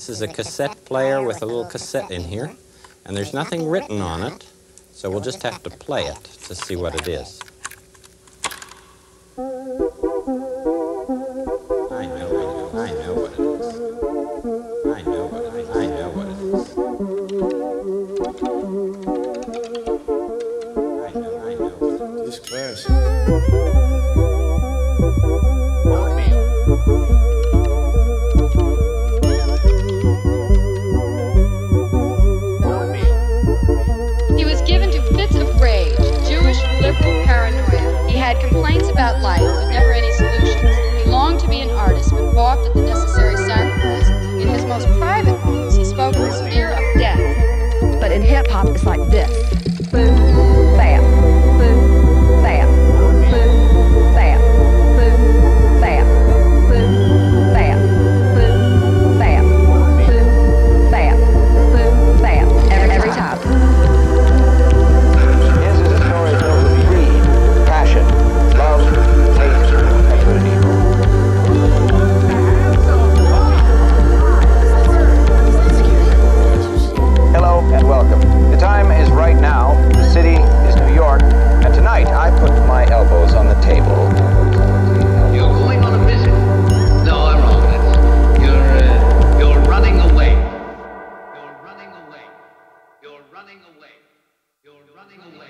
This is a cassette player with a little cassette in here, and there's nothing written on it, so we'll just have to play it to see what it is. I know, I know what it is. I know what it is. I know what it is. I know, I know. This class. He was given to fits of rage, Jewish liberal paranoia. He had complaints about life, but never any solutions. He longed to be an artist, but balked at the necessary sacrifices. In his most private moments, he spoke of his fear of death. But in hip hop, it's like this. running away. You're running away.